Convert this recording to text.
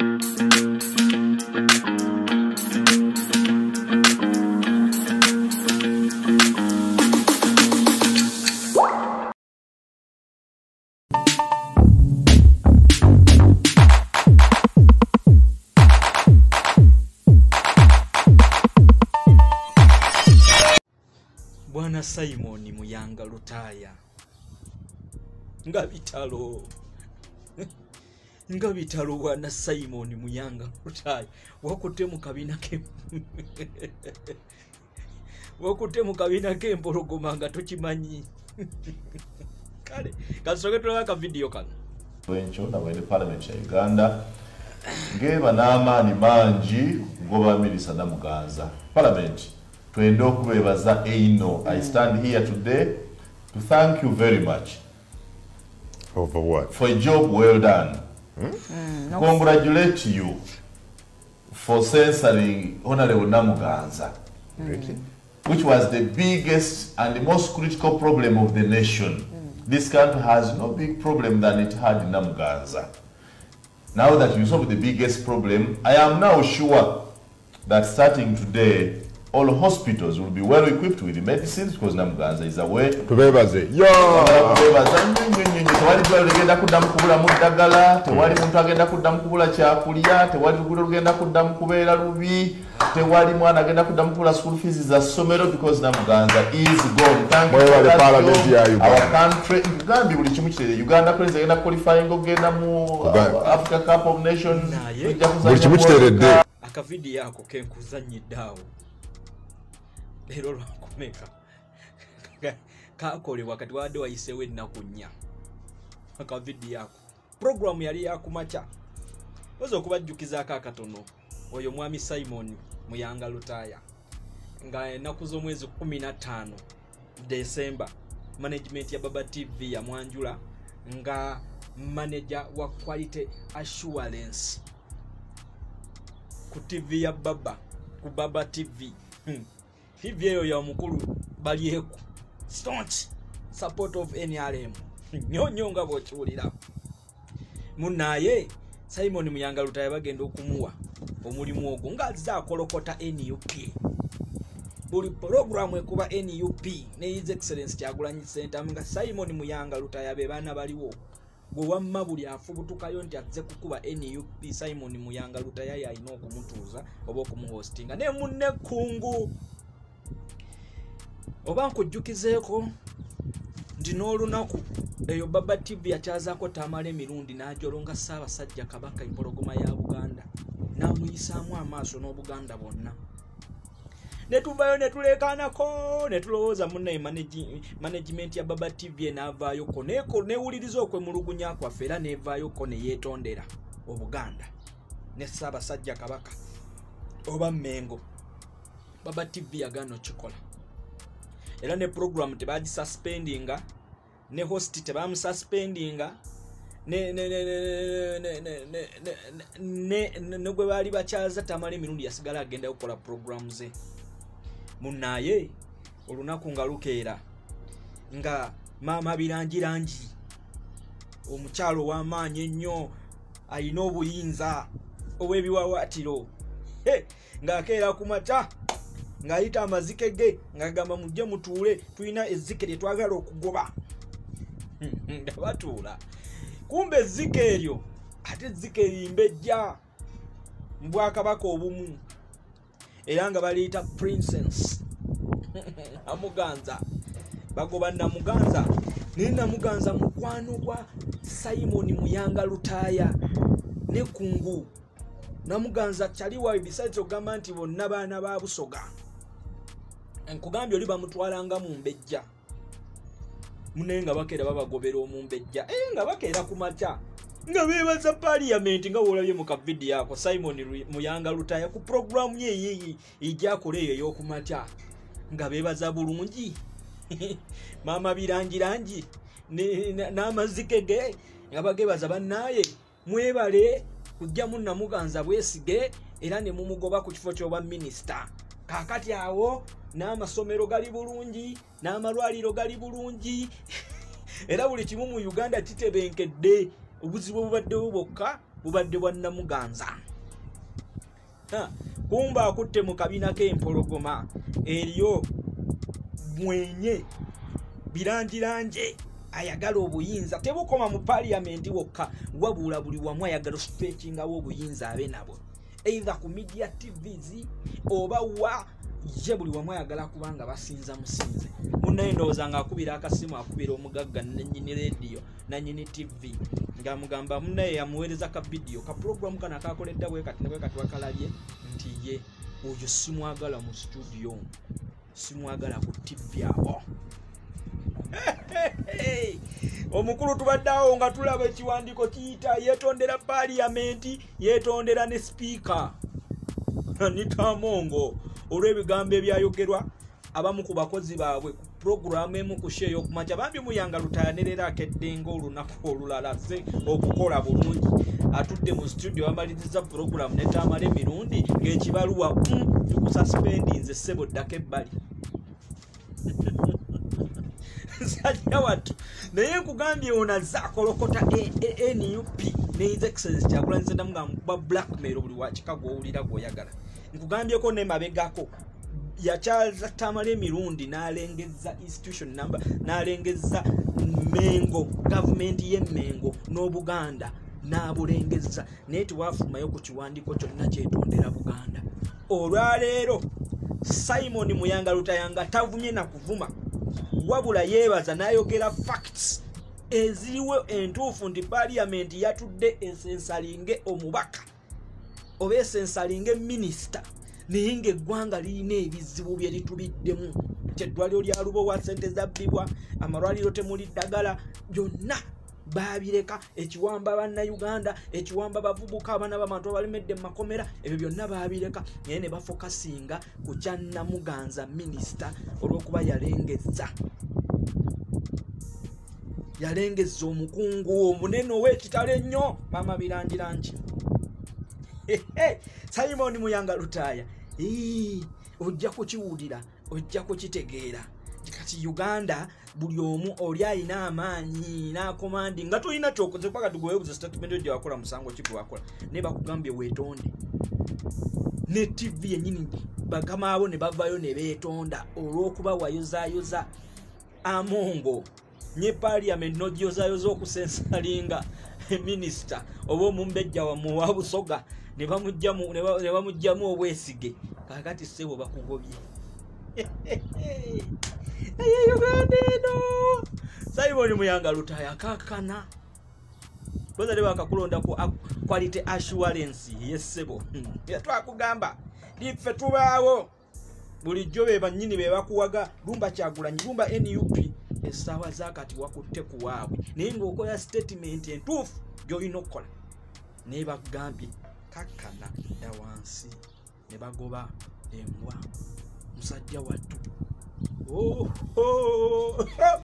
bwana simon muyanga lutaaya nga bitalo nga bitalo bwana simon muyanga lutaaya wakutte mu kabina ke wakutte mu kabina k'empologoma nga tokimanyi. Kale kasoke tulaba akavidiyo kano. Lwenkyo nabwene palamenti ya uganda ngeba n'amaanyi mangi kugoba mirisa namuganza. Palamenti twende okubebaza eino. I stand here today to thank you very much Over what? for a job well done congratulate you for censoring honorable namuganza mm. which was the biggest and the most critical problem of the nation. Mm. This country has no big problem than it had in Namuganza. Now that you solve the biggest problem, I am now sure that starting today, all hospitals will be well equipped with medicines because Namuganza is away. tubeebaze yo Bebaza nnyo nnyo nnyo nnyo. tewali ddwaliro ligenda kuddamu kubulamu ddagala tewali muntu agenda kuddamu kubula kyakulya tewali luguudo lugenda kuddamu kubeera lubi tewali mwana agenda kuddamu kubula school fees za ssomero because namuganza is gone Thank you for Mwebale that parliament job. ya Uganda. Ugambye buli kimu kiterere uganda cranes agenda qualifying ogenda mu uh, africa cup of nations Buli kimu kiteredde. Akavidiyo ako kenkuzanyiddaawo leero lwakumeka kakolebwa kati wadde wayiseewo ennaku nnya. Akavidiyo ako puroguramu yali yakumakya. Oza okubajjukizaako akatono. Oyo mwami simon muyanga lutaaya. Nga ennaku z'omwezi 15 desemba management ya baba tv yamwanjula nga manager wa quality assurance ku tv ya baba ku baba tv Hmm. Tv eyo ya mukulu balyeku. Staunch support of nrm nyonyo nga bwokiwulira. Munaye simon muyanga lutaya bagenda okumuwa omulimu ogwo ng'azze akolokota nup buli poroguramu ekuba nup ne his excellence kyagulanyi center nga simon muyanga lutaya be baana baliwo. Gwe wamma buli afubutukayo nti azze kukuba nup simon muyanga lutaya yalina okumutuuza oba okumuhostinga. Ne munne kungu oba nkujjukizeeko nti n'olunaku eyo baba tv yakyazaako tamala emirundi n'ajolonga ssaabasajja kabaka empologoma ya buganda n'amuyisaamu amaaso n'obuganda bwonna netuvayo netulekanako netulowooza munaye management ya baba tv enaavaayoko newuliriza okwemulugunya kwaffe era nevaayoko neyeetondera obuganda ne ssaabasajja kabaka oba mmengo. Baba tv yagaana okikola era ne program tebagisuspendinga ne host tebamususpendinga ne gwe baali bakyaza tamala emirundi yasigala agenda kukola puroguramu ze munaaye olunaku nga lukeera nga maama birangirangi omukyalo ow'amaanyi ennyo alina obuyinza obw'ebiwawatiro ng'akeera ku mata ng'ayita amazike ge ng'agamba mujje mutuule tulina ezzike lye twagala okugoba. Nga batuula kumbe ezzike eryo ate ezzike erimbejja mu bwakabaka obumu era nga baliyita princess. Namuganza. Bagoba namuganza. Naye namuganza mukwano gwa simon muyanga lutaaya ne kungu. Namuganza kyaliwa besides okugamba nti bonna baana ba busoga nkugambye oli bamutwalanga mu mbejja. Munaye nga bakeera babagobera omumbejja e nga bakeera ku makya. Nga beebaza paliyamenti nga woolabye mu kavidiyo ako simon muyanga lutaya ku puroguramu ye eyiyi egyakola eyo ey'okumakya nga beebaza bulungi. Maama birangirangi n'amazike ge nga bagebaza bannaaye mwebale kujjamu namuganza bwesige era ne mumugoba ku kifo ky'obwa minisita kaakati awo n'amasomero gali bulungi n'amalwaliro gali bulungi. Era buli kimu mu uganda kitebenkedde obuzibu obubaddewo bwokka bubadde bwa namuganza. Kumba akutte mu kabina k'empologoma eriyo mwenye biranjiranje ayagala obuyinza. Tebukoma mu paliyamenti wokka wabula buli wamu ayagala ositekingawo obuyinza abe nabwo eitha ku media tvs oba wa ye buli wamu ayagala kubanga basinza musinze. Munaye ndowooza ngaakubira akasimu akubira omugagga nanyini rediyo nanyini tv ngaamugamba munaye yamuweereza ka vidiyo ka puroguramu kano akakoledda bwekati nebwekati wakalabye nti ye oyo simwagala mu studio simwagala ku tv abo omukulu tubaddeawo nga tulaba ekiwandiiko kiyita yeetondera paliyamenti yeetondera ne sipiika. Nitamongo olw'ebigambo ebyayogerwa abamu ku bakozi baabwe ku puroguramu emu ku sha ey'okumakya bambi muyanga lutayanerera akeddenga olunaku olulala ze okukola bulungi. Atudde mu studio amaliriza puroguramu netamala emirundi ng'ekibaluwa mm, tukusaspendinze ssebo ddako ebbali sajja wattu naye nkugambye ono azze akolokota nup ne his excellence kyakulanyiza nga mukuba blackmail buli wakika gwowulira gwoyagala. Nkugambyeko nemabegako yakyaza tamala emirundi n'alengeza institution number n'alengeza mengo gavumenti y'emengo n'obuganda n'abulengeza naye tewafumayo ku kiwandiiko kyonna kyetondera buganda. Olwaleero simon muyanga lutayanga tavumye na kuvuma wabula yeebaza n'ayogera facts eziriwo entuufu nti paliyamenti yatudde esensalinge omubaka oba esensalinge minisita naye ngaeggwanga lirina ebizibu bye litubiddemu. Nti eddwaliro lya lubowa sente zabbibwa amalwaliro temuli ddagala byonna baabireka ekiwamba bannayuganda ekiwamba bavubuka abaana babantu abalemedde mu makomera ebyo byonna baabireka. Naye ne bafokasinga ku kyannamuganza minisita olw'okuba yalengeza yalengeza omukungu omunene ow'ekitalo ennyo. Maama birangira nki simon muyanga lutaaya ojja kukiwulira ojja kukitegeera kati uganda buli omu oli alina amaanyi nakomandi nga tolina kyokoze paka tugowebuza statement yo gyewakola musango ki gwewakola naye bakugambye weetonde. Ne tv yenyini bakama abo ne bavayo ne beetonda olw'okuba wayozaayoza amongo. Nye paliyamenti nogyozayoza okusensalinga minisita oba omumbejja wamu wa busoga ne bamugyamu- ne ba- ne bamugyamu obwesige kakati sebo bakugobye eye uganda eno simon muyanga lutaya kakana koza te bakakulondaku quality assurance yessebo twakugamba iffe tubaawo. Bulijjo be banyini be bakuwaga lumba kyagulanyi lumba nup essaawa zakati wakutte ku waabwe. Naye ng'okola statement entuufu gy'olina okukola. Naye bagambye kakkana dda wansi. Ne bagoba embwa. Musajja wattu Oh.